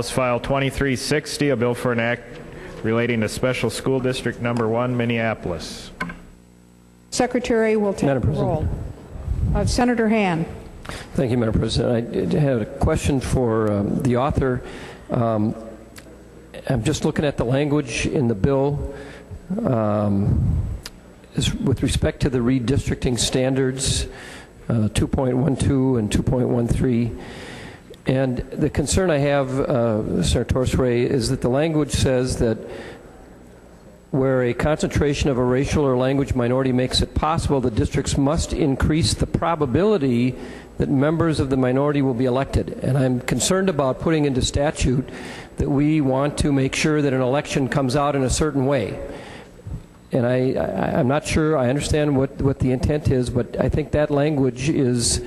House File 2360, a bill for an act relating to Special School District Number 1, Minneapolis. Secretary will take Madam the roll. Uh, Senator Hann. Thank you, Madam President. I did have a question for um, the author. Um, I'm just looking at the language in the bill um, is with respect to the redistricting standards, uh, 2.12 and 2.13. And the concern I have, uh, Senator Torres Ray, is that the language says that where a concentration of a racial or language minority makes it possible, the districts must increase the probability that members of the minority will be elected. And I'm concerned about putting into statute that we want to make sure that an election comes out in a certain way. And I, I, I'm not sure, I understand what, what the intent is, but I think that language is,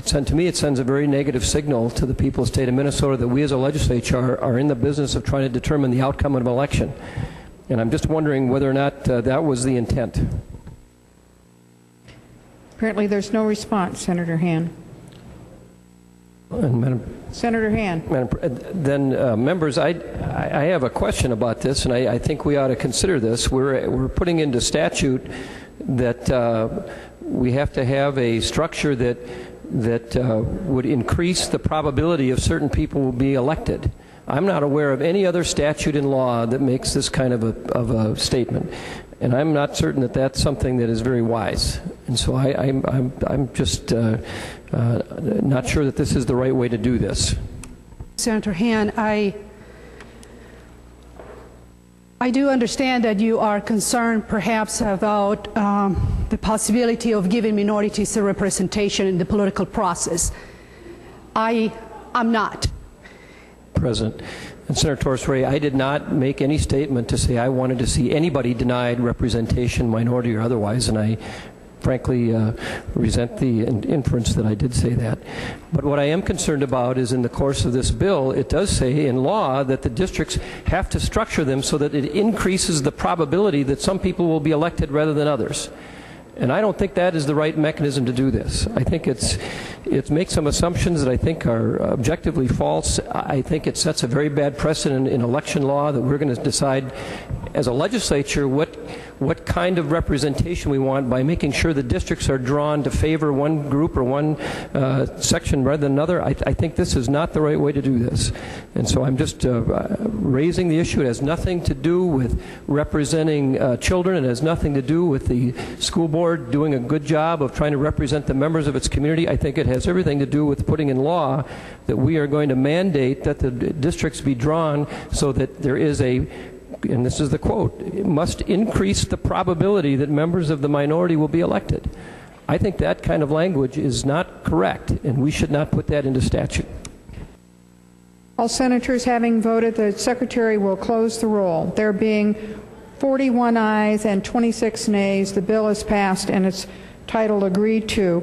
sent, to me, it sends a very negative signal to the people of the state of Minnesota that we as a legislature are, are in the business of trying to determine the outcome of an election. And I'm just wondering whether or not uh, that was the intent. Apparently, there's no response, Senator Hann. And Madam, Senator Hann. Madam uh, then, uh, members, I, I I have a question about this, and I, I think we ought to consider this. We're, we're putting into statute that uh, we have to have a structure that, that uh, would increase the probability of certain people will be elected. I'm not aware of any other statute in law that makes this kind of a, of a statement. And I'm not certain that that's something that is very wise. And so I, I'm, I'm, I'm just uh, uh, not sure that this is the right way to do this. Senator Hann, I, I do understand that you are concerned perhaps about um, the possibility of giving minorities a representation in the political process. I am not. President. And Senator Torres Ray, I did not make any statement to say I wanted to see anybody denied representation, minority or otherwise, and I frankly uh, resent the in- inference that I did say that. But what I am concerned about is in the course of this bill, it does say in law that the districts have to structure them so that it increases the probability that some people will be elected rather than others. And I don't think that is the right mechanism to do this. I think it's it makes some assumptions that I think are objectively false. I think it sets a very bad precedent in election law that we're going to decide as a legislature what what kind of representation we want by making sure the districts are drawn to favor one group or one uh, section rather than another. I, I, think this is not the right way to do this. And so I'm just uh, raising the issue. It has nothing to do with representing uh, children. It has nothing to do with the school board doing a good job of trying to represent the members of its community. I think it has everything to do with putting in law that we are going to mandate that the districts be drawn so that there is a and this is the quote, must increase the probability that members of the minority will be elected. I think that kind of language is not correct, and we should not put that into statute. All senators having voted, the secretary will close the roll. There being 41 ayes and 26 nays, the bill is passed and its title agreed to.